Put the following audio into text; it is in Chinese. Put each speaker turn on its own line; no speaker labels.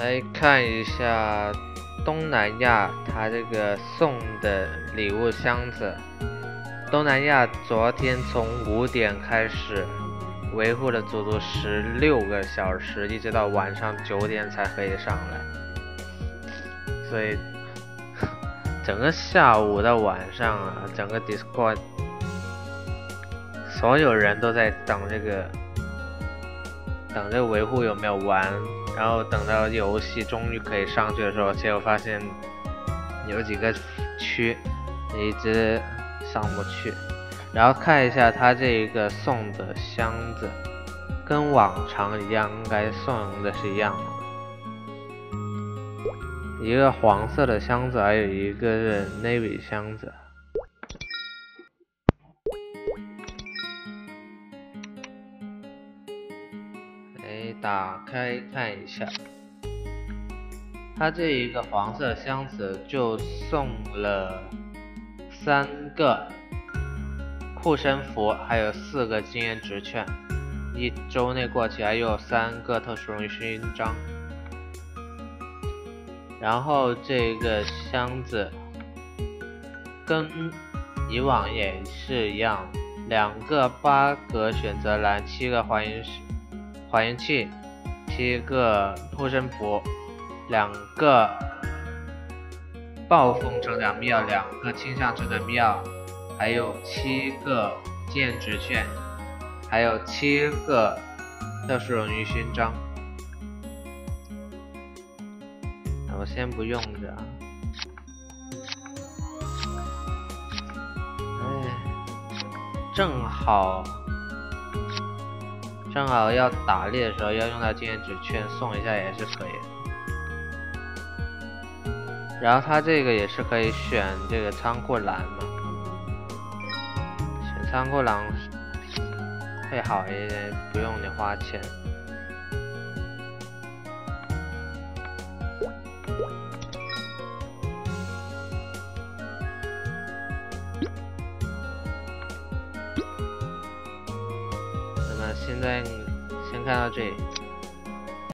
来看一下东南亚，他这个送的礼物箱子。东南亚昨天从五点开始维护了足足十六个小时，一直到晚上九点才可以上来。所以整个下午到晚上啊，整个 Discord 所有人都在等这个，等这个维护有没有完。然后等到游戏终于可以上去的时候，结果发现有几个区一直上不去。然后看一下它这一个送的箱子，跟往常一样，应该送的是一样的。一个黄色的箱子，还有一个是 navy 箱子。打开看一下，它这一个黄色箱子就送了三个护身符，还有四个经验值券，一周内过期还有三个特殊荣誉勋章。然后这个箱子跟以往也是一样，两个八格选择栏，七个还原还原器，七个护身符，两个暴风城的庙，两个倾向值的庙，还有七个剑指券，还有七个特殊荣誉勋章。我先不用着。哎，正好。正好要打猎的时候要用到经验值券，送一下也是可以。然后它这个也是可以选这个仓库栏嘛，选仓库栏会好一点，不用你花钱。现在你先看到这里。